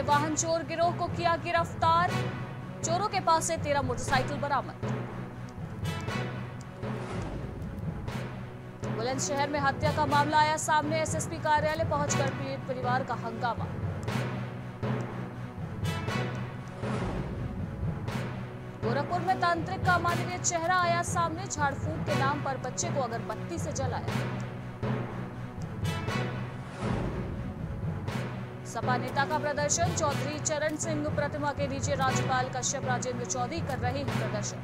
ने वाहन चोर गिरोह को किया गिरफ़्तार। चोरों के पास से तेरह मोटरसाइकिल बरामद। बुलंदशहर में हत्या का मामला आया। सामने एसएसपी कार्यालय पहुंचकर पीड़ित परिवार का हंगामा। गोरखपुर में तांत्रिक का मानवीय चेहरा आया सामने। झाड़ फूक के नाम पर बच्चे को अगरबत्ती से जलाया। सपा नेता का प्रदर्शन, चौधरी चरण सिंह प्रतिमा के नीचे राज्यपाल कश्यप राजेंद्र चौधरी कर रहे हैं प्रदर्शन।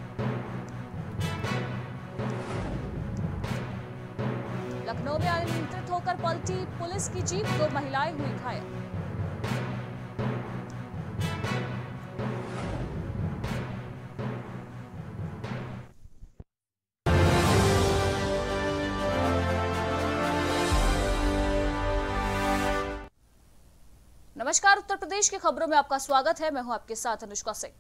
लखनऊ में अनियंत्रित होकर पलटी पुलिस की जीप, दो महिलाएँ हुई घायल। प्रदेश की खबरों में आपका स्वागत है। मैं हूँ आपके साथ अनुष्का सिंह।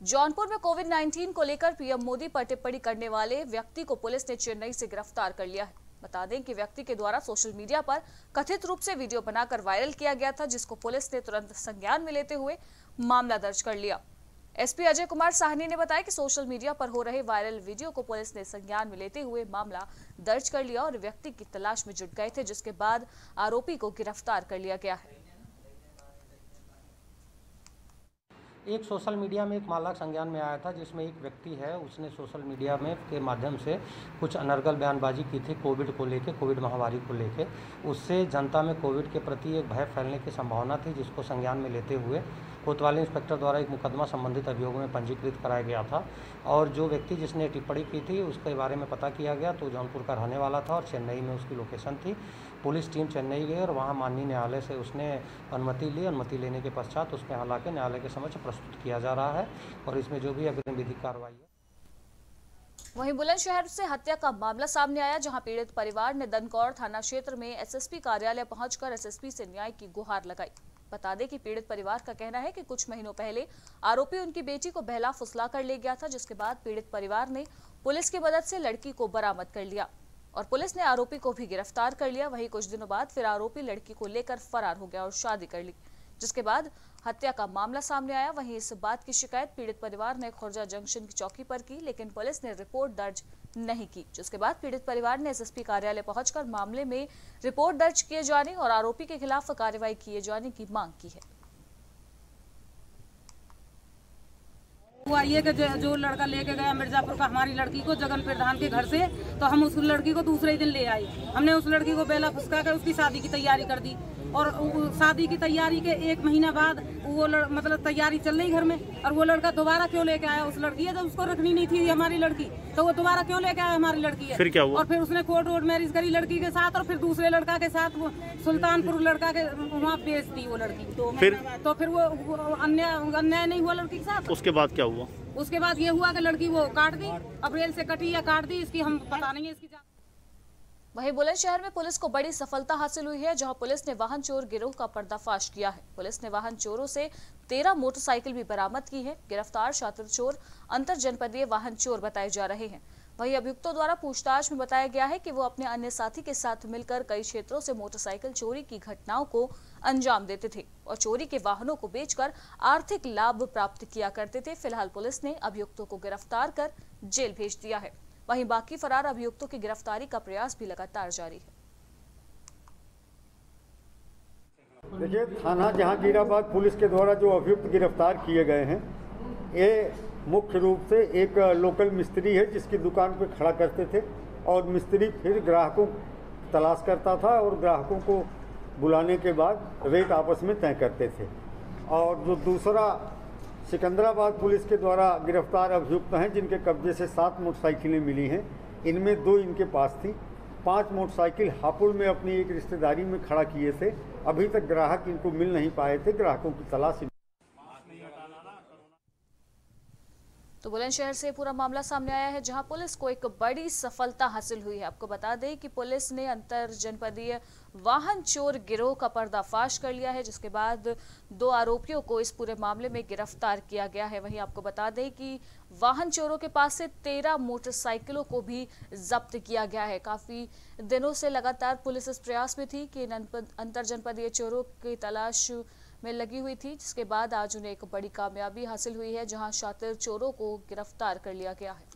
जौनपुर में कोविड 19 को लेकर पीएम मोदी पर टिप्पणी करने वाले व्यक्ति को पुलिस ने चेन्नई से गिरफ़्तार कर लिया है। बता दें कि व्यक्ति के द्वारा सोशल मीडिया पर कथित रूप से वीडियो बनाकर वायरल किया गया था, जिसको पुलिस ने तुरंत संज्ञान में लेते हुए मामला दर्ज कर लिया। एसपी अजय कुमार साहनी ने बताया कि सोशल मीडिया पर हो रहे वायरल वीडियो को पुलिस ने संज्ञान में लेते हुए मामला दर्ज कर लिया और व्यक्ति की तलाश में जुट गए थे, जिसके बाद आरोपी को गिरफ़्तार कर लिया गया है। एक सोशल मीडिया में एक मामला संज्ञान में आया था, जिसमें एक व्यक्ति है, उसने सोशल मीडिया में के माध्यम से कुछ अनर्गल बयानबाजी की थी कोविड को लेके, कोविड महामारी को लेके। उससे जनता में कोविड के प्रति एक भय फैलने की संभावना थी, जिसको संज्ञान में लेते हुए कोतवाली इंस्पेक्टर द्वारा एक मुकदमा संबंधित अभियोग में पंजीकृत कराया गया था। और जो व्यक्ति जिसने टिप्पणी की थी, उसके बारे में पता किया गया तो जौनपुर का रहने वाला था और चेन्नई में उसकी लोकेशन थी। पुलिस टीम चेन्नई गई और वहाँ माननीय न्यायालय से उसने अनुमति ली। अनुमति लेने के पश्चात उसके हालाँकि न्यायालय के समक्ष प्रस्तुत किया जा रहा है और इसमें जो भी अग्रिम विधिक कार्रवाई है। वहीं बुलंदशहर से हत्या का मामला सामने आया, जहाँ पीड़ित परिवार ने दनकौर थाना क्षेत्र में एसएसपी कार्यालय पहुंचकर एसएसपी से न्याय की गुहार लगाई। बता दें कि पीड़ित परिवार का कहना है कि कुछ महीनों पहले आरोपी उनकी बेटी को बहला फुसला कर ले गया था, जिसके बाद पीड़ित परिवार ने पुलिस की मदद से लड़की को बरामद कर लिया। और पुलिस ने आरोपी को भी गिरफ़्तार कर लिया। वहीं कुछ दिनों बाद फिर आरोपी लड़की को लेकर फरार हो गया और शादी कर ली, जिसके बाद हत्या का मामला सामने आया। वहीं इस बात की शिकायत पीड़ित परिवार ने खुर्जा जंक्शन की चौकी पर की, लेकिन पुलिस ने रिपोर्ट दर्ज नहीं की, जिसके बाद पीड़ित परिवार ने एसएसपी कार्यालय पहुंचकर मामले में रिपोर्ट दर्ज किए जाने और आरोपी के खिलाफ कार्रवाई किए जाने की मांग की है। हुआ आइए कि जो लड़का लेके गया मिर्जापुर का हमारी लड़की को जगन प्रधान के घर से तो हम उस लड़की को दूसरे दिन ले आए। हमने उस लड़की को बेला फुसका कर उसकी शादी की तैयारी कर दी। और शादी की तैयारी के एक महीना बाद वो लड़, मतलब तैयारी चल रही घर में और वो लड़का दोबारा क्यों लेके आया उस लड़की? है जब उसको रखनी नहीं थी हमारी लड़की। तो वो दोबारा क्यों लेके आया हमारी लड़की है फिर क्या हुआ? और फिर उसने कोर्ट वोट मैरिज करी लड़की के साथ और फिर दूसरे लड़का के साथ वो सुल्तानपुर लड़का के वहाँ बेच दी वो लड़की तो फिर? तो फिर वो वो अन्याय अन्याय नहीं हुआ लड़की के साथ उसके बाद क्या हुआ उसके बाद ये हुआ की लड़की वो काट दी अप्रैल से कटी या काट दी इसकी हम पता नहीं है इसकी जान- वहीं बुलंदशहर में पुलिस को बड़ी सफलता हासिल हुई है, जहाँ पुलिस ने वाहन चोर गिरोह का पर्दाफाश किया है। पुलिस ने वाहन चोरों से तेरह मोटरसाइकिल भी बरामद की है। गिरफ़्तार छात्र चोर अंतर जनपदीय वाहन चोर बताए जा रहे हैं। वहीं अभियुक्तों द्वारा पूछताछ में बताया गया है कि वो अपने अन्य साथी के साथ मिलकर कई क्षेत्रों से मोटरसाइकिल चोरी की घटनाओं को अंजाम देते थे और चोरी के वाहनों को बेचकर आर्थिक लाभ प्राप्त किया करते थे। फ़िलहाल पुलिस ने अभियुक्तों को गिरफ़्तार कर जेल भेज दिया है। वहीं बाकी फरार अभियुक्तों की गिरफ्तारी का प्रयास भी लगातार जारी है। देखिए, थाना जहांगीराबाद पुलिस के द्वारा जो अभियुक्त गिरफ़्तार किए गए हैं, ये मुख्य रूप से एक लोकल मिस्त्री है जिसकी दुकान पे खड़ा करते थे और मिस्त्री फिर ग्राहकों तलाश करता था और ग्राहकों को बुलाने के बाद रेट आपस में तय करते थे। और जो दूसरा सिकंदराबाद पुलिस के द्वारा गिरफ़्तार अभियुक्त हैं, जिनके कब्जे से सात मोटरसाइकिलें मिली हैं। इनमें दो इनके पास थी। पाँच मोटरसाइकिल हापुड़ में अपनी एक रिश्तेदारी में खड़ा किए थे। अभी तक ग्राहक इनको मिल नहीं पाए थे। ग्राहकों की तलाश तो बुलंदशहर से पूरा मामला सामने आया है, जहाँ पुलिस को एक बड़ी सफलता हासिल हुई है। आपको बता दें कि पुलिस ने अंतर जनपदीय वाहन चोर गिरोह का पर्दाफाश कर लिया है, जिसके बाद दो आरोपियों को इस पूरे मामले में गिरफ़्तार किया गया है। वहीं आपको बता दें कि वाहन चोरों के पास से तेरह मोटरसाइकिलों को भी जब्त किया गया है। काफ़ी दिनों से लगातार पुलिस इस प्रयास में थी कि इन अंतर जनपदीय चोरों की तलाश में लगी हुई थी, जिसके बाद आज उन्हें एक बड़ी कामयाबी हासिल हुई है, जहाँ शातिर चोरों को गिरफ़्तार कर लिया गया है।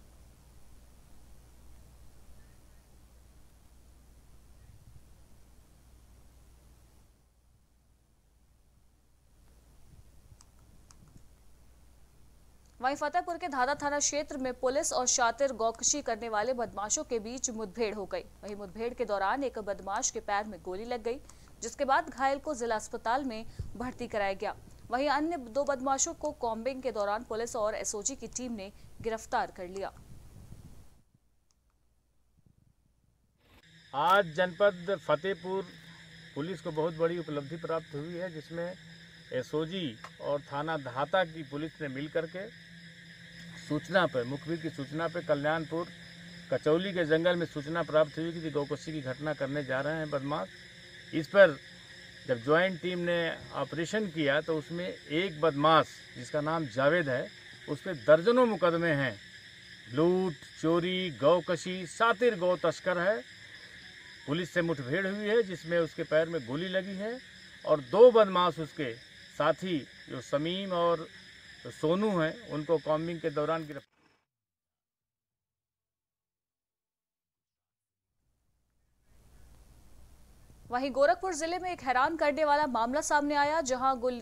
वहीं फतेहपुर के धादा थाना क्षेत्र में पुलिस और शातिर गौकशी करने वाले बदमाशों के बीच मुठभेड़ हो गई। वहीं मुठभेड़ के दौरान एक बदमाश के पैर में गोली लग गई, जिसके बाद घायल को जिला अस्पताल में भर्ती कराया गया। वहीं अन्य दो बदमाशों को कॉम्बिंग के दौरान पुलिस और एसओजी की टीम ने गिरफ़्तार कर लिया। आज जनपद फतेहपुर पुलिस को बहुत बड़ी उपलब्धि प्राप्त हुई है, जिसमें एसओजी और थाना धाता की पुलिस ने मिल करके सूचना पर मुखबिर की सूचना पर कल्याणपुर, कचौली के जंगल में सूचना प्राप्त हुई कि गौकशी की घटना करने जा रहे हैं बदमाश। इस पर जब ज्वाइंट टीम ने ऑपरेशन किया तो उसमें एक बदमाश, जिसका नाम जावेद है, उस पर दर्जनों मुकदमे हैं। लूट, चोरी, गौकशी, सातिर गौ तस्कर है। पुलिस से मुठभेड़ हुई है, जिसमें उसके पैर में गोली लगी है और दो बदमाश उसके साथी, जो समीम और सोनू हैं, उनको कॉम्बिंग के दौरान गिरफ़्तार वहीं गोरखपुर ज़िले में एक हैरान करने वाला मामला सामने आया, जहाँ गुल,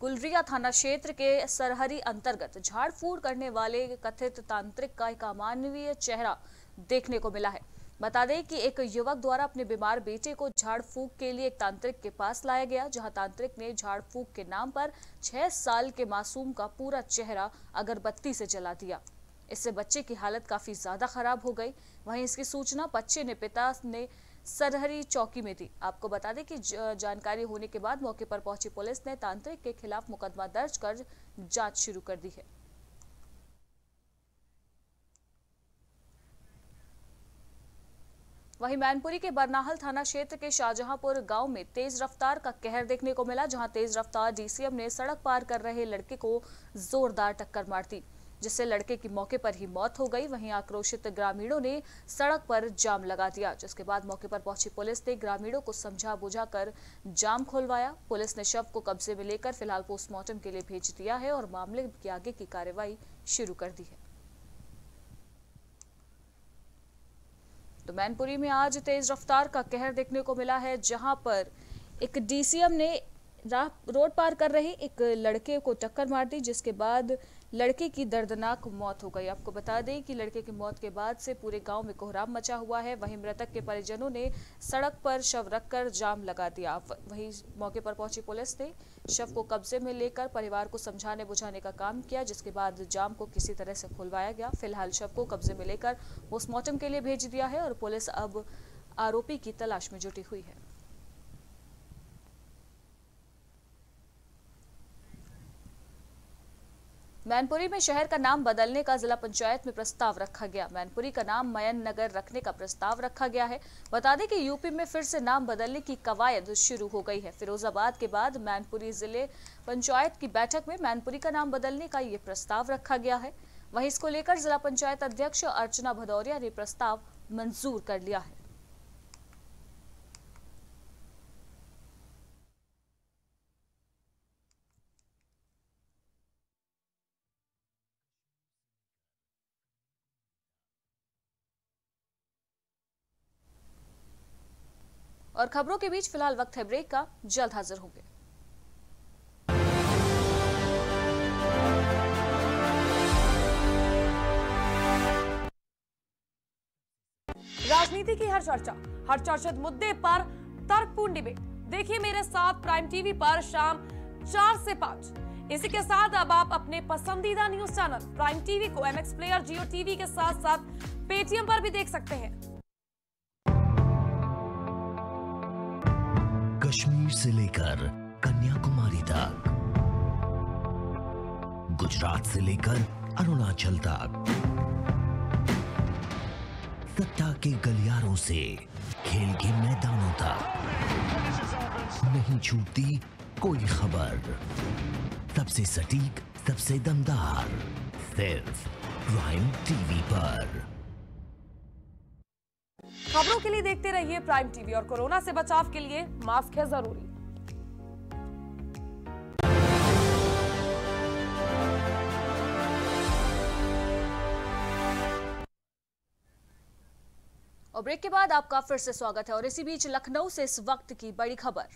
गुलरिया थाना क्षेत्र के सरहरी अंतर्गत झाड़ फूड़ करने वाले कथित तांत्रिक का एक अमानवीय चेहरा देखने को मिला है। बता दें कि एक युवक द्वारा अपने बीमार बेटे को झाड़ फूक के लिए एक तांत्रिक के पास लाया गया, जहाँ तांत्रिक ने झाड़ फूक के नाम पर छह साल के मासूम का पूरा चेहरा अगरबत्ती से जला दिया। इससे बच्चे की हालत काफ़ी ज़्यादा खराब हो गई। वहीं इसकी सूचना बच्चे ने पिता ने सरहरी चौकी में दी। आपको बता दें कि जानकारी होने के बाद मौके पर पहुँची पुलिस ने तांत्रिक के खिलाफ मुकदमा दर्ज कर जाँच शुरू कर दी है। वहीं मैनपुरी के बरनाहल थाना क्षेत्र के शाहजहांपुर गाँव में तेज रफ्तार का कहर देखने को मिला, जहाँ तेज रफ्तार डीसीएम ने सड़क पार कर रहे लड़के को जोरदार टक्कर मार दी, जिससे लड़के की मौके पर ही मौत हो गई। वहीं आक्रोशित ग्रामीणों ने सड़क पर जाम लगा दिया, जिसके बाद मौके पर पहुँची पुलिस ने ग्रामीणों को समझा बुझाकर जाम खोलवाया। पुलिस ने शव को कब्जे में लेकर फ़िलहाल पोस्टमार्टम के लिए भेज दिया है और मामले की आगे की कार्रवाई शुरू कर दी है। तो मैनपुरी में आज तेज रफ्तार का कहर देखने को मिला है, जहाँ पर एक डीसीएम ने रोड पार कर रहे एक लड़के को टक्कर मार दी, जिसके बाद लड़के की दर्दनाक मौत हो गई। आपको बता दें कि लड़के की मौत के बाद से पूरे गाँव में कोहराम मचा हुआ है। वहीं मृतक के परिजनों ने सड़क पर शव रखकर जाम लगा दिया। वहीं मौके पर पहुँची पुलिस ने शव को कब्जे में लेकर परिवार को समझाने बुझाने का काम किया, जिसके बाद जाम को किसी तरह से खुलवाया गया। फ़िलहाल शव को कब्जे में लेकर पोस्टमार्टम के लिए भेज दिया है और पुलिस अब आरोपी की तलाश में जुटी हुई है। मैनपुरी में शहर का नाम बदलने का जिला पंचायत में प्रस्ताव रखा गया। मैनपुरी का नाम मयन नगर रखने का प्रस्ताव रखा गया है। बता दें कि यूपी में फिर से नाम बदलने की कवायद शुरू हो गई है। फिरोजाबाद के बाद मैनपुरी ज़िले पंचायत की बैठक में मैनपुरी का नाम बदलने का ये प्रस्ताव रखा गया है। वहीं इसको लेकर जिला पंचायत अध्यक्ष अर्चना भदौरिया ने प्रस्ताव मंजूर कर लिया है। और खबरों के बीच फ़िलहाल वक्त है ब्रेक का। जल्द हाजिर होंगे। राजनीति की हर चर्चा, हर चर्चित मुद्दे पर तर्कपूर्ण डिबेट देखिए मेरे साथ प्राइम टीवी पर शाम चार से पाँच। इसी के साथ अब आप अपने पसंदीदा न्यूज़ चैनल, प्राइम टीवी को एमएक्स प्लेयर जियो टीवी के साथ साथ पेटीएम पर भी देख सकते हैं। से लेकर कन्याकुमारी तक। गुजरात से लेकर अरुणाचल तक। सत्ता के गलियारों से खेल के मैदानों तक। नहीं छूटती कोई खबर। सबसे सटीक, सबसे दमदार, सिर्फ़ प्राइम टीवी पर। खबरों के लिए देखते रहिए प्राइम टीवी और कोरोना से बचाव के लिए मास्क है ज़रूरी। और ब्रेक के बाद आपका फिर से स्वागत है और इसी बीच लखनऊ से इस वक्त की बड़ी खबर।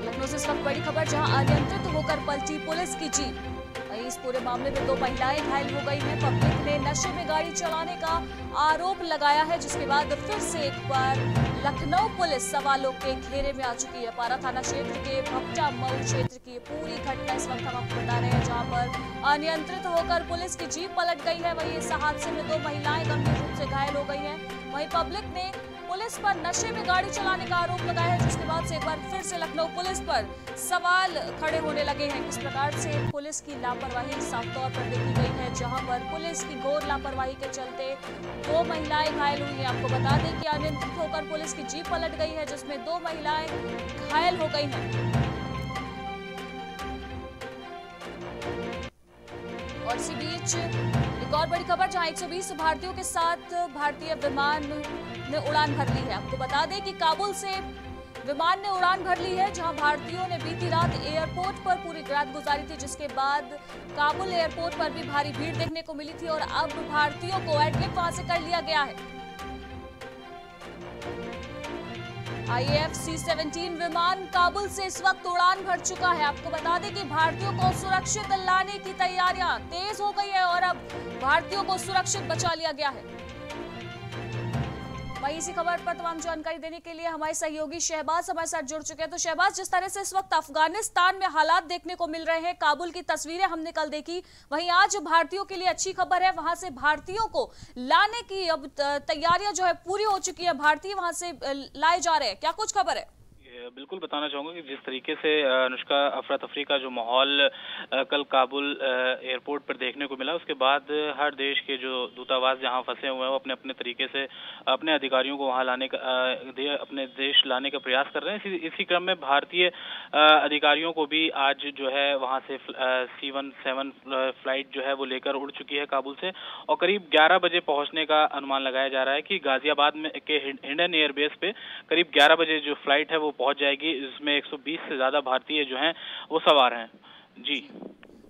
लखनऊ से इस वक्त बड़ी खबर जहाँ अनियंत्रित होकर पलटी पुलिस की जीप इस पूरे मामले में दो महिलाएँ घायल हो गई हैं। पब्लिक ने नशे में गाड़ी चलाने का आरोप लगाया है, जिसके बाद फिर से एक बार लखनऊ पुलिस सवालों के घेरे में आ चुकी है। पारा थाना क्षेत्र के भपटा मऊ क्षेत्र की पूरी घटना इस वक्त हम आपको बता रहे हैं, जहाँ पर अनियंत्रित होकर पुलिस की जीप पलट गई है। वहीं इस हादसे में दो महिलाएँ गंभीर रूप से घायल हो गई हैं। वहीं पब्लिक ने पुलिस पर नशे में गाड़ी चलाने का आरोप लगाया है, जिसके बाद से एक बार फिर से लखनऊ पुलिस पर सवाल खड़े होने लगे हैं। किस प्रकार से पुलिस की लापरवाही साफ़ तौर पर देखी गई है, जहाँ पर पुलिस की घोर लापरवाही के चलते दो महिलाएँ घायल हुई हैं। आपको बता दें कि अनियंत्रित होकर पुलिस की जीप पलट गई है, जिसमें दो महिलाएँ घायल हो गई हैं। और इसी बीच एक और बड़ी खबर, जहाँ 120 भारतीयों के साथ भारतीय विमान ने उड़ान भर ली है। आपको बता दें कि काबुल से विमान ने उड़ान भर ली है, जहाँ भारतीयों ने बीती रात एयरपोर्ट पर पूरी रात गुजारी थी, जिसके बाद काबुल एयरपोर्ट पर भी भारी भीड़ देखने को मिली थी और अब भारतीयों को एडमिट वहाँ से कर लिया गया है। आईएएफ सी सेवनटीन विमान काबुल से इस वक्त उड़ान भर चुका है। आपको बता दें कि भारतीयों को सुरक्षित लाने की तैयारियाँ तेज हो गई है और अब भारतीयों को सुरक्षित बचा लिया गया है। वहीं इसी खबर पर तमाम जानकारी देने के लिए हमारे सहयोगी शहबाज हमारे साथ जुड़ चुके हैं। तो शहबाज, जिस तरह से इस वक्त अफ़गानिस्तान में हालात देखने को मिल रहे हैं, काबुल की तस्वीरें हमने कल देखी, वहीं आज भारतीयों के लिए अच्छी खबर है, वहाँ से भारतीयों को लाने की अब तैयारियाँ जो है पूरी हो चुकी है। भारतीय वहाँ से लाए जा रहे हैं। क्या कुछ खबर है? बिल्कुल बताना चाहूँगा कि जिस तरीके से अनुष्का अफरा तफरी का जो माहौल कल काबुल एयरपोर्ट पर देखने को मिला उसके बाद हर देश के जो दूतावास जहाँ फंसे हुए हैं वो अपने अपने तरीके से अपने अधिकारियों को वहाँ लाने का अपने देश लाने का प्रयास कर रहे हैं। इसी, इसी क्रम में भारतीय अधिकारियों को भी आज जो है वहाँ से सी वन सेवन फ़्लाइट जो है वो लेकर उड़ चुकी है काबुल से और करीब ग्यारह बजे पहुँचने का अनुमान लगाया जा रहा है कि गाजियाबाद में के हिंडन एयरबेस पे करीब ग्यारह बजे जो फ़्लाइट है वो पहुँच जाएगी, इसमें 120 से ज़्यादा भारतीय जो हैं, वो सवार हैं। जी।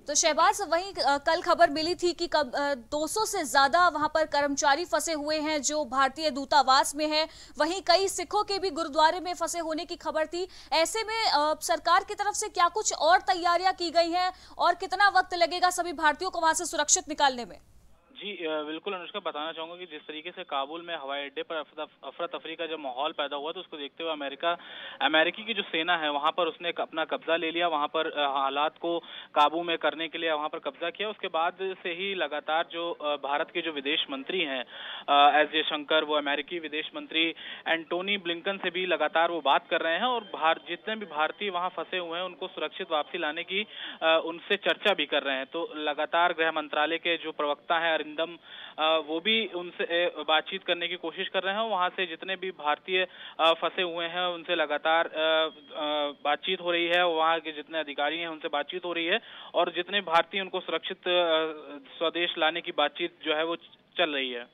तो शहबाज, वहीं कल खबर मिली थी कि कब 200 से ज़्यादा वहाँ पर कर्मचारी फंसे हुए हैं जो भारतीय दूतावास में हैं। वहीं कई सिखों के भी गुरुद्वारे में फंसे होने की खबर थी। ऐसे में सरकार की तरफ़ से क्या कुछ और तैयारियाँ की गई हैं और कितना वक्त लगेगा सभी भारतीयों को वहाँ से सुरक्षित निकालने में? जी बिल्कुल अनुष्का, बताना चाहूँगा कि जिस तरीके से काबुल में हवाई अड्डे पर अफरा तफरी का जब माहौल पैदा हुआ तो उसको देखते हुए अमेरिका, अमेरिकी की जो सेना है, वहाँ पर उसने अपना कब्जा ले लिया, वहाँ पर हालात को काबू में करने के लिए वहाँ पर कब्जा किया। उसके बाद से ही लगातार जो भारत के जो विदेश मंत्री हैं एस जयशंकर, वो अमेरिकी विदेश मंत्री एंटोनी ब्लिंकन से भी लगातार वो बात कर रहे हैं और भारत जितने भी भारतीय वहाँ फंसे हुए हैं, उनको सुरक्षित वापसी लाने की उनसे चर्चा भी कर रहे हैं। तो लगातार गृह मंत्रालय के जो प्रवक्ता है अरिंदम वो भी उनसे बातचीत करने की कोशिश कर रहे हैं। वहाँ से जितने भी भारतीय फंसे हुए हैं, उनसे लगातार बातचीत हो रही है। वहाँ के जितने अधिकारी हैं, उनसे बातचीत हो रही है। और जितने भारतीय, उनको सुरक्षित स्वदेश लाने की बातचीत जो है, वो चल रही है।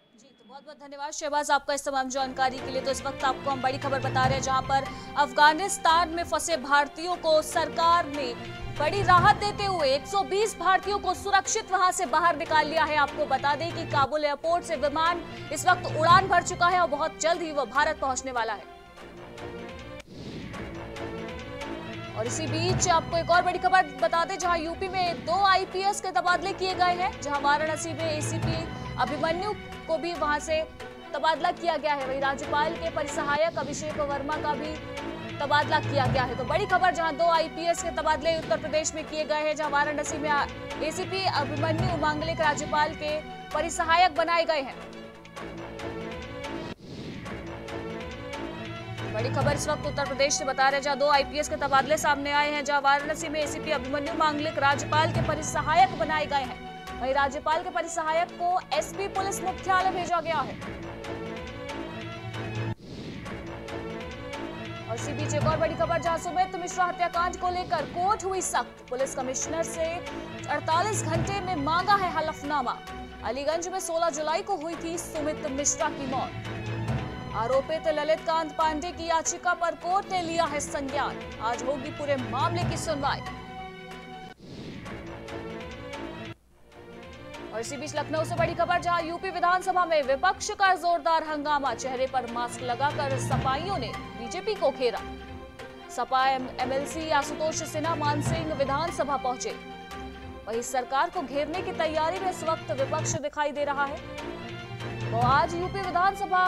बहुत बहुत धन्यवाद शहबाज आपका इस तमाम जानकारी के लिए। तो इस वक्त आपको हम बड़ी खबर बता रहे हैं जहाँ पर अफ़गानिस्तान में फंसे भारतीयों को सरकार ने बड़ी राहत देते हुए 120 भारतीयों को सुरक्षित वहाँ से बाहर निकाल लिया है। आपको बता दें कि काबुल एयरपोर्ट से विमान इस वक्त उड़ान भर चुका है और बहुत जल्द ही वो भारत पहुँचने वाला है। और इसी बीच आपको एक और बड़ी खबर बता दें, जहाँ यूपी में दो आईपीएस के तबादले किए गए हैं, जहाँ वाराणसी में एसीपी अभिमन्यु को भी वहाँ से तबादला किया गया है। वहीं राज्यपाल के परिसहायक अभिषेक वर्मा का भी तबादला किया गया है। तो बड़ी खबर जहाँ दो आईपीएस के तबादले उत्तर प्रदेश में किए गए हैं, जहाँ वाराणसी में एसीपी अभिमन्यु मांगलिक राज्यपाल के परिसहायक बनाए गए हैं। बड़ी खबर इस वक्त उत्तर प्रदेश से बता रहे जहाँ दो आईपीएस के तबादले सामने आए हैं, जहाँ वाराणसी में एसीपी अभिमन्यु मांगलिक राज्यपाल के परिसहायक बनाए गए हैं। वहीं राज्यपाल के परिसहायक को एसपी पुलिस मुख्यालय भेजा गया है। और इसी बीच एक और बड़ी खबर जहाँ सुमित मिश्रा हत्याकांड को लेकर कोर्ट हुई सख्त। पुलिस कमिश्नर से 48 घंटे में मांगा है हलफनामा। अलीगंज में 16 जुलाई को हुई थी सुमित मिश्रा की मौत। आरोपित ललित कांत पांडे की याचिका पर कोर्ट ने लिया है संज्ञान। आज होगी पूरे मामले की सुनवाई। और इसी बीच लखनऊ से बड़ी खबर, जहाँ यूपी विधानसभा में विपक्ष का जोरदार हंगामा। चेहरे पर मास्क लगाकर सपाइयों ने बीजेपी को घेरा। सपा एमएलसी आशुतोष सिन्हा मानसिंह विधानसभा पहुँचे। वहीं सरकार को घेरने की तैयारी में इस वक्त विपक्ष दिखाई दे रहा है। तो आज यूपी विधानसभा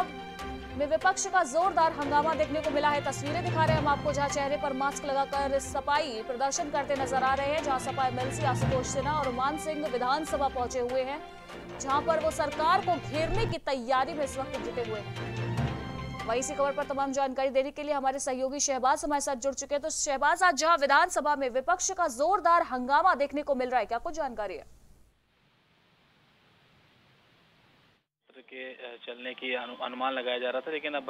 में विपक्ष का जोरदार हंगामा देखने को मिला है। तस्वीरें दिखा रहे हैं हम आपको, जहाँ चेहरे पर मास्क लगाकर सपाई प्रदर्शन करते नज़र आ रहे हैं, जहाँ सपा एमएलसी आशुतोष सिन्हा और मान सिंह विधानसभा पहुँचे हुए हैं, जहाँ पर वो सरकार को घेरने की तैयारी में इस वक्त जुटे हुए हैं। वहीं इसी खबर पर तमाम जानकारी देने के लिए हमारे सहयोगी शहबाज हमारे साथ जुड़ चुके हैं। तो शहबाज, आज जहाँ विधानसभा में विपक्ष का जोरदार हंगामा देखने को मिल रहा है, क्या कुछ जानकारी है? के चलने की अनुमान लगाया जा रहा था, लेकिन अब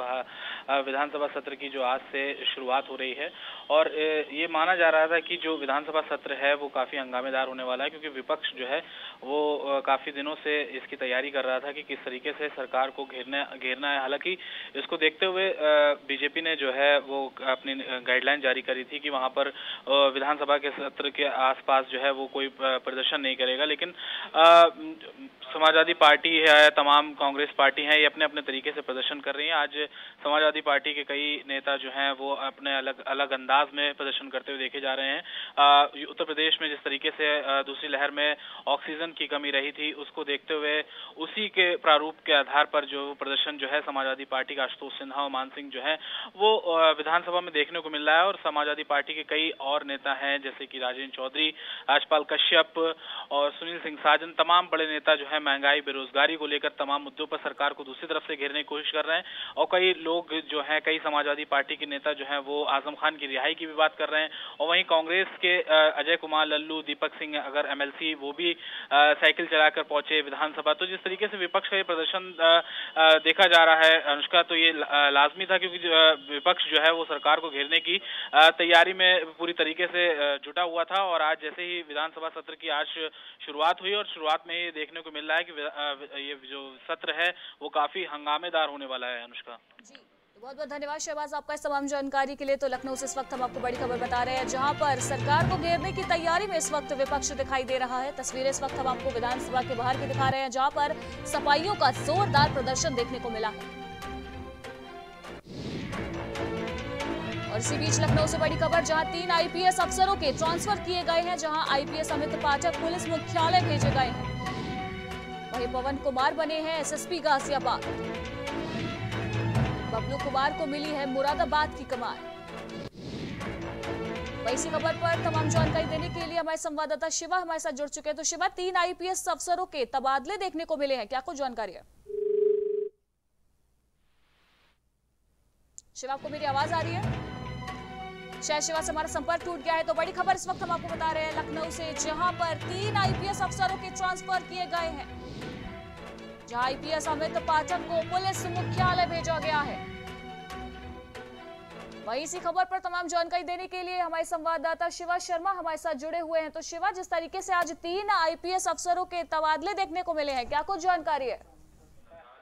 विधानसभा सत्र की जो आज से शुरुआत हो रही है और ये माना जा रहा था कि जो विधानसभा सत्र है, वो काफ़ी हंगामेदार होने वाला है, क्योंकि विपक्ष जो है, वो काफ़ी दिनों से इसकी तैयारी कर रहा था कि किस तरीके से सरकार को घेरना घेरना है। हालाँकि इसको देखते हुए बीजेपी ने जो है, वो अपनी गाइडलाइन जारी करी थी कि वहाँ पर विधानसभा के सत्र के आसपास जो है, वो कोई प्रदर्शन नहीं करेगा, लेकिन समाजवादी पार्टी है तमाम कांग्रेस पार्टी है, ये अपने अपने तरीके से प्रदर्शन कर रही है। आज समाजवादी पार्टी के कई नेता जो हैं, वो अपने अलग अलग अंदाज में प्रदर्शन करते हुए देखे जा रहे हैं। उत्तर प्रदेश में जिस तरीके से दूसरी लहर में ऑक्सीजन की कमी रही थी, उसको देखते हुए उसी के प्रारूप के आधार पर जो प्रदर्शन जो है, समाजवादी पार्टी का आशुतोष सिन्हा और मान सिंह जो है, वो विधानसभा में देखने को मिल रहा है। और समाजवादी पार्टी के कई और नेता हैं, जैसे कि राजेंद्र चौधरी, राजपाल कश्यप और सुनील सिंह साजन, तमाम बड़े नेता जो है महँगाई, बेरोजगारी को लेकर तमाम मुद्दों पर सरकार को दूसरी तरफ़ से घेरने की कोशिश कर रहे हैं और कई लोग जो हैं, कई समाजवादी पार्टी के नेता जो हैं, वो आज़म खान की रिहाई की भी बात कर रहे हैं और वहीं कांग्रेस के अजय कुमार, लल्लू, दीपक सिंह अगर एमएलसी, वो भी साइकिल चलाकर पहुँचे विधानसभा। तो जिस तरीके से विपक्ष का ये प्रदर्शन देखा जा रहा है, अनुष्का तो ये लाजमी था क्योंकि विपक्ष जो है, वो सरकार को घेरने की तैयारी में पूरी तरीके से जुटा हुआ था और आज जैसे ही विधानसभा सत्र की आज शुरुआत हुई और शुरुआत में ही देखने को मिल रहा है कि ये जो सत्र है, वो काफ़ी हंगामेदार होने वाला है, अनुष्का। जी, बहुत बहुत धन्यवाद शहबाज आपका इस तमाम जानकारी के लिए। तो लखनऊ से इस वक्त हम आपको बड़ी खबर बता रहे हैं, जहाँ पर सरकार को घेरने की तैयारी में इस वक्त विपक्ष दिखाई दे रहा है। तस्वीरें इस वक्त हम आपको विधानसभा के बाहर की दिखा रहे हैं, जहाँ पर सफाइयों का जोरदार प्रदर्शन देखने को मिला है। और इसी बीच लखनऊ से बड़ी खबर, जहाँ तीन आईपीएस अफसरों के ट्रांसफ़र किए गए हैं, जहाँ आईपीएस अमित पाठक पुलिस मुख्यालय भेजे गए हैं। वहीं पवन कुमार बने हैं एसएसपी गाजियाबाद। बबलू कुमार को मिली है मुरादाबाद की कमान इसी खबर पर तमाम जानकारी देने के लिए हमारे संवाददाता शिवा हमारे साथ जुड़ चुके हैं। तो शिवा, तीन आईपीएस अफसरों के तबादले देखने को मिले हैं। क्या कुछ जानकारी है? शिवा, आपको मेरी आवाज़ आ रही है? शायद शिवा से हमारा संपर्क टूट गया है। तो बड़ी खबर इस वक्त हम आपको बता रहे हैं, लखनऊ से, जहाँ पर तीन आईपीएस अफसरों के ट्रांसफ़र किए गए हैं। जहाँ आईपीएस अमित पाठक को पुलिस मुख्यालय भेजा गया है। वहीं इसी खबर पर तमाम जानकारी देने के लिए हमारे संवाददाता शिवा शर्मा हमारे साथ जुड़े हुए हैं। तो शिवा, जिस तरीके से आज तीन आईपीएस अफसरों के तबादले देखने को मिले हैं, क्या कुछ जानकारी है?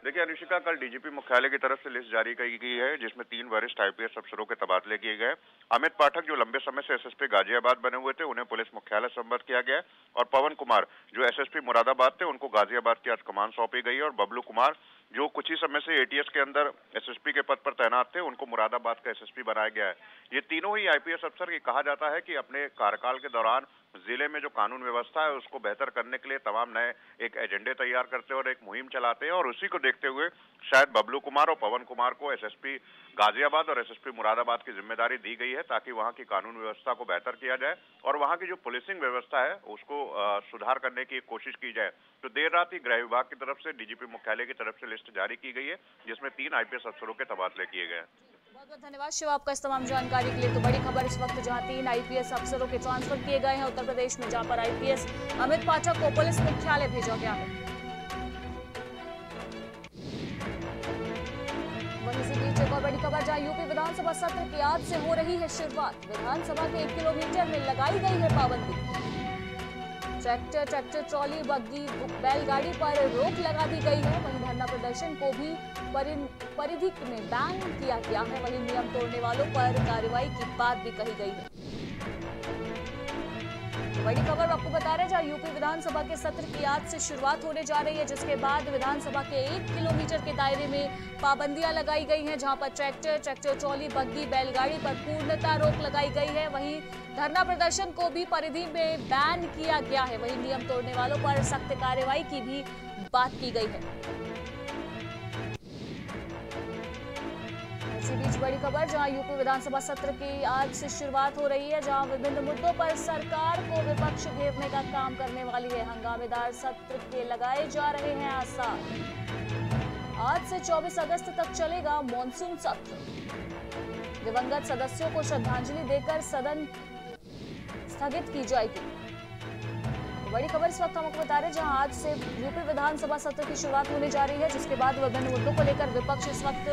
देखिए अनुशिका कल डीजीपी मुख्यालय की तरफ़ से लिस्ट जारी की गई है, जिसमें तीन वरिष्ठ आईपीएस अफसरों के तबादले किए गए। अमित पाठक, जो लंबे समय से एसएसपी गाजियाबाद बने हुए थे, उन्हें पुलिस मुख्यालय संबद्ध किया गया और पवन कुमार, जो एसएसपी मुरादाबाद थे, उनको गाजियाबाद की आज कमान सौंपी गई और बबलू कुमार, जो कुछ ही समय से एटीएस के अंदर एसएसपी के पद पर तैनात थे, उनको मुरादाबाद का एसएसपी बनाया गया है। ये तीनों ही आईपीएस अफसर ये कहा जाता है कि अपने कार्यकाल के दौरान ज़िले में जो कानून व्यवस्था है, उसको बेहतर करने के लिए तमाम नए एक एजेंडे तैयार करते हैं और एक मुहिम चलाते हैं। और उसी को देखते हुए शायद बबलू कुमार और पवन कुमार को एसएसपी गाजियाबाद और एसएसपी मुरादाबाद की ज़िम्मेदारी दी गई है, ताकि वहाँ की कानून व्यवस्था को बेहतर किया जाए और वहाँ की जो पुलिसिंग व्यवस्था है, उसको सुधार करने की कोशिश की जाए। तो देर रात ही गृह विभाग की तरफ़ से, डीजीपी मुख्यालय की तरफ़ से लिस्ट जारी की गई है, जिसमें तीन आईपीएस अफसरों के तबादले किए गए बहुत धन्यवाद। शिव, आपका इस तमाम जानकारी के लिए तो बड़ी खबर इस वक्त जहाँ तीन आईपीएस अफसरों के ट्रांसफ़र किए गए हैं। उत्तर प्रदेश में जहाँ पर आईपीएस अमित पाठक को पुलिस मुख्यालय भेजा गया है। इसी बीच एक और बड़ी खबर, जहाँ यूपी विधानसभा सत्र की आज से हो रही है शुरुआत। विधानसभा के एक किलोमीटर में लगाई गई है पाबंदी। ट्रैक्टर ट्रैक्टर ट्रॉली, बग्गी, बैलगाड़ी पर रोक लगा दी गई है। वहीं धरना प्रदर्शन को भी परिधिक में बैन किया गया है। वहीं नियम तोड़ने वालों पर कार्रवाई की बात भी कही गई है। बड़ी खबर आपको बता रहे हैं जहाँ यूपी विधानसभा के सत्र की आज से शुरुआत होने जा रही है, जिसके बाद विधानसभा के एक किलोमीटर के दायरे में पाबंदियाँ लगाई गई हैं, जहाँ पर ट्रैक्टर ट्रैक्टर ट्रॉली, बग्गी, बैलगाड़ी पर पूर्णता रोक लगाई गई है। वहीं धरना प्रदर्शन को भी परिधि में बैन किया गया है। वहीं नियम तोड़ने वालों पर सख्त कार्रवाई की भी बात की गई है। इसी बीच बड़ी खबर, जहाँ यूपी विधानसभा सत्र की आज से शुरुआत हो रही है, जहाँ विभिन्न मुद्दों पर सरकार को विपक्ष घेरने का काम करने वाली है। हंगामेदार सत्र के लगाए जा रहे हैं आसार। आज से 24 अगस्त तक चलेगा मॉनसून सत्र। दिवंगत सदस्यों को श्रद्धांजलि देकर सदन स्थगित की जाएगी। बड़ी खबर इस वक्त हम आपको बता रहे हैं, जहाँ आज से यूपी विधानसभा सत्र की शुरुआत होने जा रही है, जिसके बाद विभिन्न मुद्दों को लेकर विपक्ष इस वक्त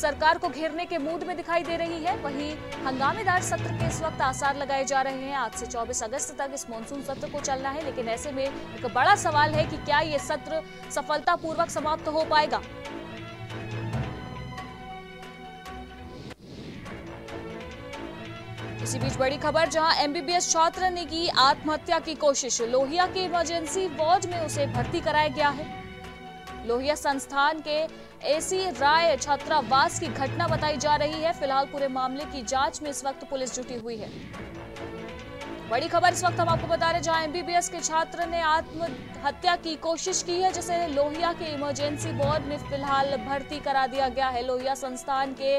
सरकार को घेरने के मूड में दिखाई दे रही है। वहीं हंगामेदार सत्र के इस वक्त आसार लगाए जा रहे हैं। आज से 24 अगस्त तक इस मानसून सत्र को चलना है, लेकिन ऐसे में एक बड़ा सवाल है कि क्या ये सत्र सफलतापूर्वक समाप्त हो पाएगा? इसी बीच बड़ी खबर, जहाँ एमबीबीएस छात्र ने की आत्महत्या की कोशिश। लोहिया के इमरजेंसी वार्ड में उसे भर्ती कराया गया है। लोहिया संस्थान के एसी राय छात्रावास की घटना बताई जा रही है। फ़िलहाल पूरे मामले की जाँच में इस वक्त पुलिस जुटी हुई है। बड़ी खबर इस वक्त हम आपको बता रहे जहाँ एमबीबीएस के छात्र ने आत्महत्या की कोशिश की है, जिसे लोहिया के इमरजेंसी वार्ड में फ़िलहाल भर्ती करा दिया गया है। लोहिया संस्थान के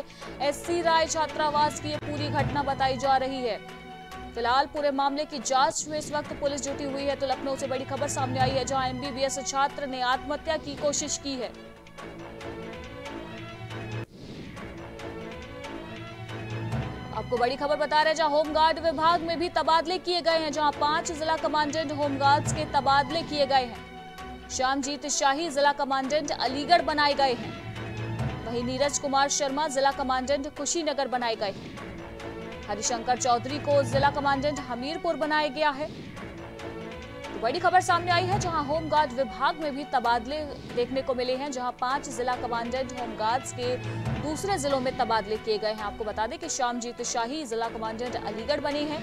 एससी राय छात्रावास की पूरी घटना बताई जा रही है। फ़िलहाल पूरे मामले की जाँच में इस वक्त पुलिस जुटी हुई है तो लखनऊ से बड़ी खबर सामने आई है, जहाँ एमबीबीएस छात्र ने आत्महत्या की कोशिश की है। आपको बड़ी खबर बता रहे जहाँ होमगार्ड विभाग में भी तबादले किए गए हैं, जहाँ पाँच जिला कमांडेंट होमगार्ड्स के तबादले किए गए हैं। श्यामजीत शाही जिला कमांडेंट अलीगढ़ बनाए गए हैं। वहीं नीरज कुमार शर्मा जिला कमांडेंट कुशीनगर बनाए गए हैं। हरिशंकर चौधरी को जिला कमांडेंट हमीरपुर बनाया गया है। बड़ी खबर सामने आई है, जहाँ होमगार्ड विभाग में भी तबादले देखने को मिले हैं, जहाँ पाँच जिला कमांडेंट होमगार्ड्स के दूसरे जिलों में तबादले किए गए हैं। आपको बता दें कि श्यामजीत शाही जिला कमांडेंट अलीगढ़ बने हैं।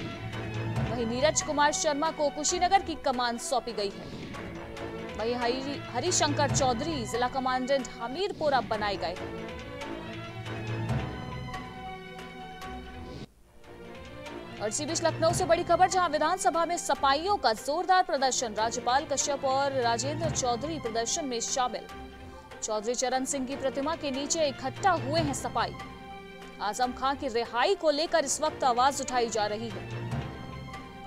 वहीं नीरज कुमार शर्मा को कुशीनगर की कमान सौंपी गई है। वहीं हरि हरिशंकर चौधरी जिला कमांडेंट हमीरपुर अब बनाए गए हैं। और इसी बीच लखनऊ से बड़ी खबर, जहाँ विधानसभा में सपाइयों का जोरदार प्रदर्शन, राज्यपाल कश्यप और राजेंद्र चौधरी प्रदर्शन में शामिल। चौधरी चरण सिंह की प्रतिमा के नीचे इकट्ठा हुए हैं सपाई। आज़म खां की रिहाई को लेकर इस वक्त आवाज़ उठाई जा रही है।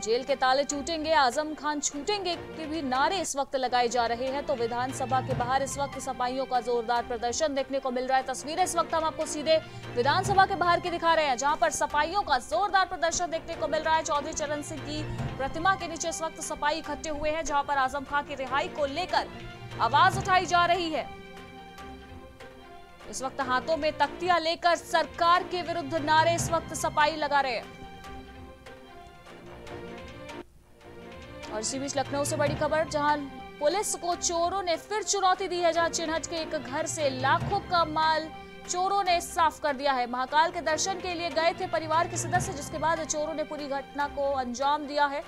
जेल के ताले टूटेंगे, आज़म खान छूटेंगे, के भी नारे इस वक्त लगाए जा रहे हैं। तो विधानसभा के बाहर इस वक्त सफाइयों का जोरदार प्रदर्शन देखने को मिल रहा है। तस्वीरें इस वक्त हम आपको सीधे विधानसभा के बाहर की दिखा रहे हैं, जहाँ पर सफाइयों का जोरदार प्रदर्शन देखने को मिल रहा है। चौधरी चरण सिंह की प्रतिमा के नीचे इस वक्त सफ़ाई इकट्ठे हुए हैं, जहाँ पर आज़म खान की रिहाई को लेकर आवाज़ उठाई जा रही है। इस वक्त हाथों में तख्तियाँ लेकर सरकार के विरुद्ध नारे इस वक्त सफ़ाई लगा रहे हैं। और इसी बीच लखनऊ से बड़ी खबर, जहाँ पुलिस को चोरों ने फिर चुनौती दी है, जहाँ चिन्हट के एक घर से लाखों का माल चोरों ने साफ़ कर दिया है। महाकाल के दर्शन के लिए गए थे परिवार के सदस्य, जिसके बाद चोरों ने पूरी घटना को अंजाम दिया है।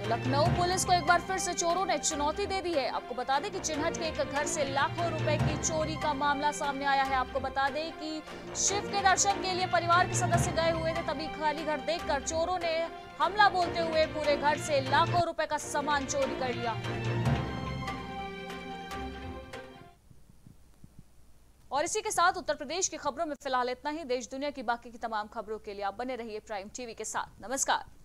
तो लखनऊ पुलिस को एक बार फिर से चोरों ने चुनौती दे दी है। आपको बता दें कि चिन्हट के एक घर से लाखों रुपए की चोरी का मामला सामने आया है। आपको बता दें कि शिव के दर्शन के लिए परिवार के सदस्य गए हुए थे, तभी खाली घर देखकर चोरों ने हमला बोलते हुए पूरे घर से लाखों रुपए का सामान चोरी कर लिया। और इसी के साथ उत्तर प्रदेश की खबरों में फ़िलहाल इतना ही। देश दुनिया की बाकी की तमाम खबरों के लिए आप बने रहिए प्राइम टीवी के साथ। नमस्कार।